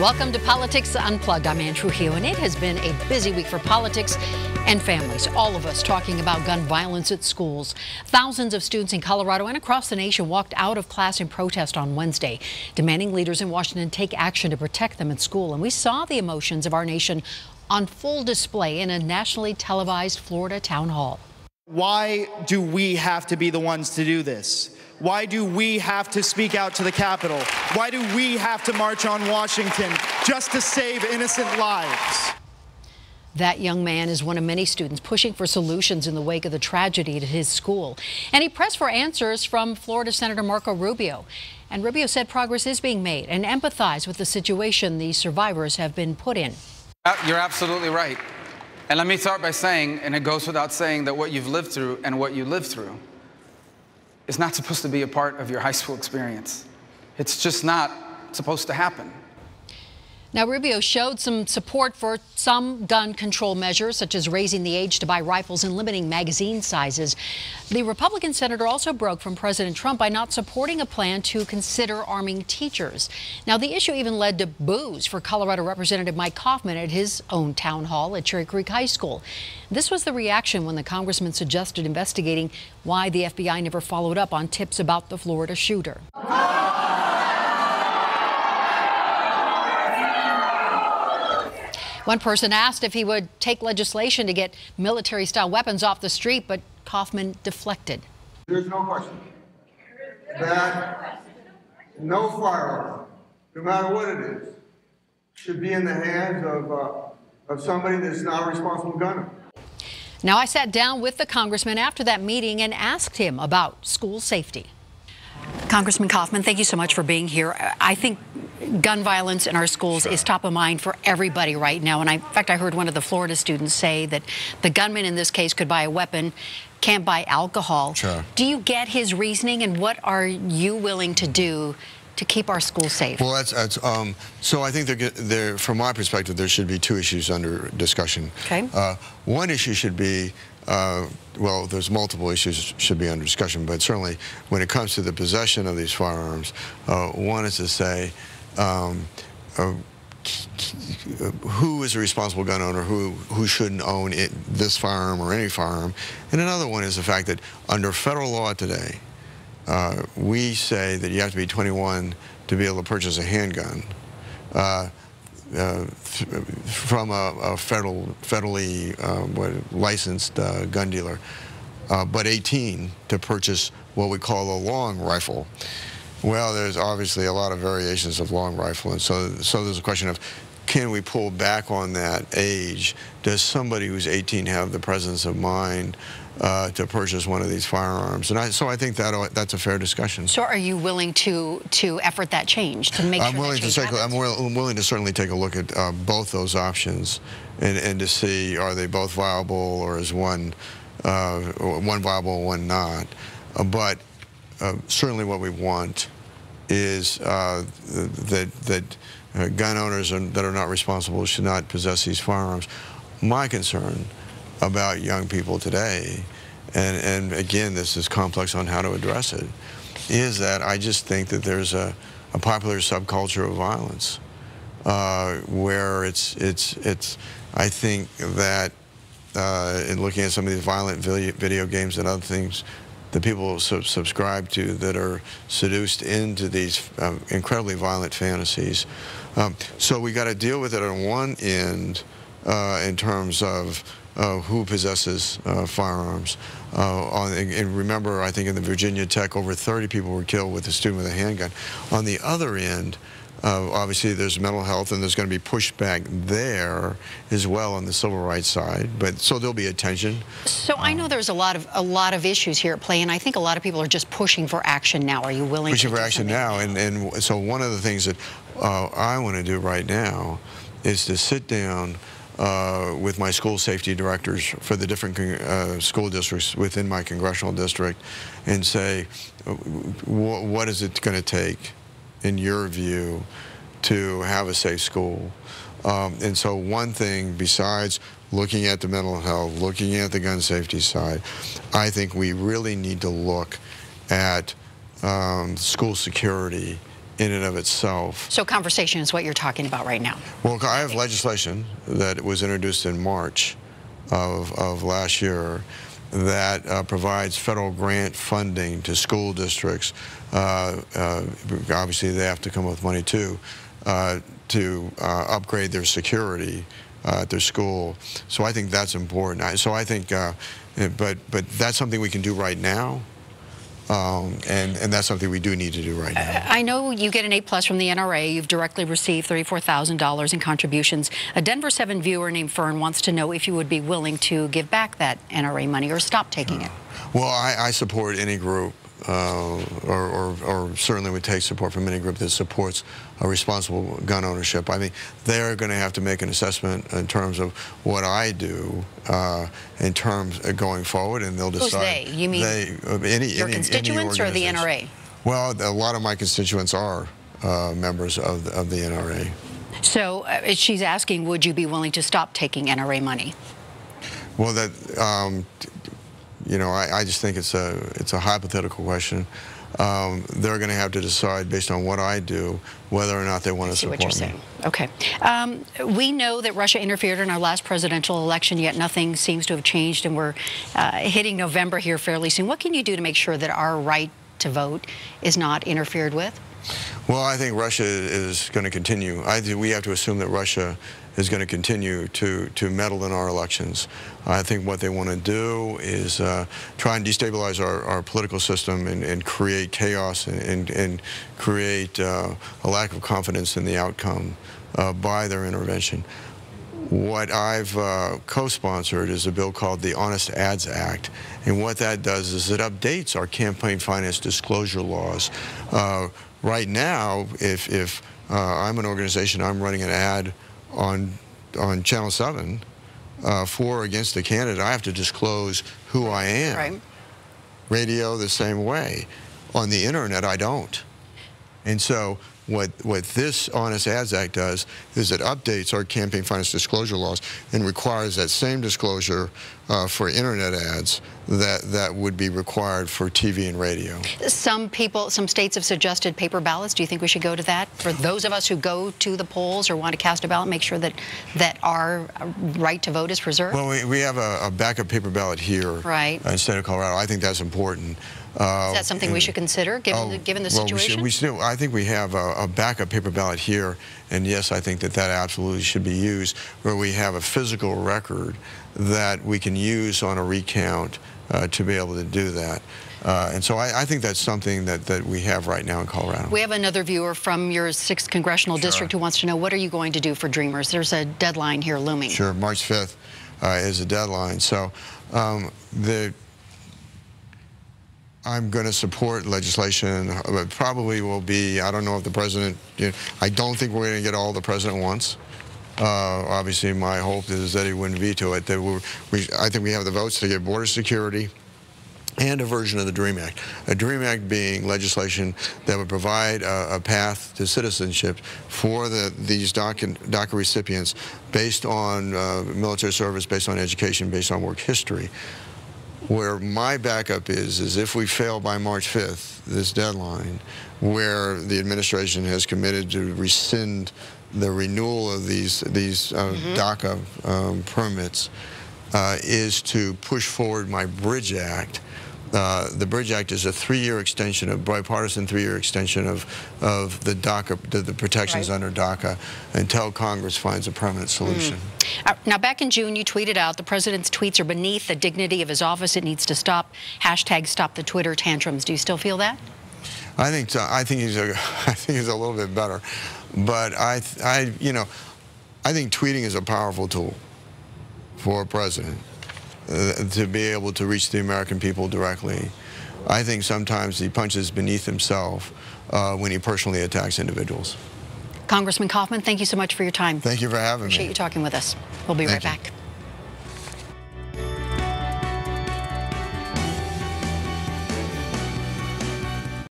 Welcome to Politics Unplugged. I'm Anne Trujillo, and it has been a busy week for politics and families. All of us talking about gun violence at schools. Thousands of students in Colorado and across the nation walked out of class in protest on Wednesday, demanding leaders in Washington take action to protect them at school. And we saw the emotions of our nation on full display in a nationally televised Florida town hall. Why do we have to be the ones to do this? Why do we have to speak out to the Capitol? Why do we have to march on Washington just to save innocent lives? That young man is one of many students pushing for solutions in the wake of the tragedy at his school. And he pressed for answers from Florida Senator Marco Rubio. And Rubio said progress is being made and empathized with the situation the survivors have been put in. Uh, you're absolutely right. And let me start by saying, and it goes without saying, that what you've lived through and what you lived through is not supposed to be a part of your high school experience. It's just not supposed to happen. Now, Rubio showed some support for some gun control measures, such as raising the age to buy rifles and limiting magazine sizes. The Republican senator also broke from President Trump by not supporting a plan to consider arming teachers. Now, the issue even led to boos for Colorado Representative Mike Coffman at his own town hall at Cherry Creek High School. This was the reaction when the congressman suggested investigating why the FBI never followed up on tips about the Florida shooter. One person asked if he would take legislation to get military style weapons off the street, but Coffman deflected. There's no question that no firearm, no matter what it is, should be in the hands of, uh, of somebody that's not a responsible gunner. Now, I sat down with the congressman after that meeting and asked him about school safety. Congressman Coffman, thank you so much for being here. I think gun violence in our schools sure. is top of mind for everybody right now. And I, in fact, I heard one of the Florida students say that the gunman in this case could buy a weapon, can't buy alcohol. Sure. Do you get his reasoning, and what are you willing to do to keep our schools safe? Well, that's, that's um, so I think there, there, from my perspective, there should be two issues under discussion. Okay. Uh, one issue should be uh, well, there's multiple issues should be under discussion, but certainly when it comes to the possession of these firearms, uh, one is to say, um, uh, who is a responsible gun owner, who, who shouldn't own it, this firearm or any firearm. And another one is the fact that under federal law today, uh, we say that you have to be 21 to be able to purchase a handgun. Uh, uh, from a, a, federal, federally uh, licensed uh, gun dealer, uh, but 18 to purchase what we call a long rifle. Well, there's obviously a lot of variations of long rifle, and so so there's a question of can we pull back on that age? Does somebody who's 18 have the presence of mind uh, to purchase one of these firearms? And I, so I think that that's a fair discussion. So are you willing to to effort that change to make I'm sure willing to take. I'm, I'm, willing to certainly take a look at uh, both those options and and to see are they both viable or is one uh, one viable and one not. Uh, but uh, certainly what we want is uh, that that uh, gun owners are, that are not responsible should not possess these firearms. My concern about young people today, and, and again, this is complex on how to address it, is that I just think that there's a, a popular subculture of violence uh, where it's, it's, it's, I think that uh, in looking at some of these violent video, games and other things, the people sub subscribe to that are seduced into these um, incredibly violent fantasies. Um, so we got to deal with it on one end uh, in terms of uh, who possesses uh, firearms. Uh, on, and remember, I think in the Virginia Tech, over 30 people were killed with a student with a handgun. On the other end, uh, obviously, there's mental health, and there's going to be pushback there as well on the civil rights side. But so there'll be attention. So I know there's a lot of a lot of issues here at play, and I think a lot of people are just pushing for action now. Are you willing? To pushing for action now, and and so one of the things that uh, I want to do right now is to sit down. Uh, with my school safety directors for the different uh, school districts within my congressional district and say, what is it going to take in your view, to have a safe school? Um, and so one thing besides looking at the mental health, looking at the gun safety side, I think we really need to look at um, school security in and of itself. So conversation is what you're talking about right now. Well, I have legislation that was introduced in March of, of last year that uh, provides federal grant funding to school districts. Uh, uh, obviously, they have to come up with money too uh, to uh, upgrade their security uh, at their school. So I think that's important. I, so I think, but but that's something we can do right now. Um, and, and that's something we do need to do right now. I know you get an A plus from the NRA. You've directly received $34,000 in contributions. A Denver 7 viewer named Fern wants to know if you would be willing to give back that NRA money or stop taking it. Well, I, I support any group uh, or, or, or, certainly would take support from any group that supports a responsible gun ownership. I mean, they're going to have to make an assessment in terms of what I do uh, in terms of going forward, and they'll decide. Who's they? You mean they, uh, any, your any, constituents any or the NRA? Well, a lot of my constituents are uh, members of the, of the NRA. So uh, she's asking, would you be willing to stop taking NRA money? Well, that um, you know, I, I, just think it's a it's a hypothetical question. Um, they're going to have to decide based on what I do whether or not they want to support what you're me. Saying. Okay. Um, we know that Russia interfered in our last presidential election, yet nothing seems to have changed, and we're uh, hitting November here fairly soon. What can you do to make sure that our right to vote is not interfered with? Well, I think Russia is going to continue. I think we have to assume that Russia is going to continue to, to meddle in our elections. I think what they want to do is uh, try and destabilize our, our political system and, and create chaos and, and, and create uh, a lack of confidence in the outcome uh, by their intervention. What I've uh, co-sponsored is a bill called the Honest Ads Act, and what that does is it updates our campaign finance disclosure laws. Uh, right now, if, if uh, I'm an organization, I'm running an ad on, on Channel 7 uh, for or against a candidate, I have to disclose who I am. Right. Radio the same way. On the internet, I don't. And so what, what this Honest Ads Act does is it updates our campaign finance disclosure laws and requires that same disclosure uh, for internet ads that, that would be required for TV and radio. Some people, some states have suggested paper ballots. Do you think we should go to that? For those of us who go to the polls or want to cast a ballot, make sure that, that our right to vote is preserved? Well, we, we have a, a backup paper ballot here right. in the state of Colorado. I think that's important. Uh, Is that something we should consider, given, oh, the, given the well, situation? We, should, we I think we have a, a, backup paper ballot here, and yes, I think that that absolutely should be used, where we have a physical record that we can use on a recount uh, to be able to do that. Uh, and so I, I, think that's something that, that we have right now in Colorado. We have another viewer from your 6th Congressional sure. District who wants to know, what are you going to do for Dreamers? There's a deadline here looming. Sure, March 5th uh, is a deadline. So um, the I'm going to support legislation. It probably will be, I don't know if the president, you know, I don't think we're going to get all the president wants. Uh, obviously, my hope is that he wouldn't veto it. That we, I think we have the votes to get border security and a version of the DREAM Act. A DREAM Act being legislation that would provide a, a path to citizenship for the, these DACA, DACA recipients based on uh, military service, based on education, based on work history. Where my backup is, is if we fail by March 5th, this deadline, where the administration has committed to rescind the renewal of these these uh, mm -hmm. DACA um, permits, uh, is to push forward my Bridge Act. Uh, the Bridge Act is a three-year extension, a bipartisan three-year extension of of the DACA, the, the protections right. under DACA, until Congress finds a permanent solution. Mm. Uh, now, back in June, you tweeted out the president's tweets are beneath the dignity of his office. It needs to stop. Hashtag stop the Twitter tantrums. Do you still feel that? I think so. I think he's a, I think he's a little bit better, but I, I, you know, I think tweeting is a powerful tool for a president to be able to reach the American people directly. I think sometimes he punches beneath himself uh, when he personally attacks individuals. Congressman Coffman, thank you so much for your time. Thank you for having Appreciate me. Appreciate you talking with us. We'll be thank right you. back.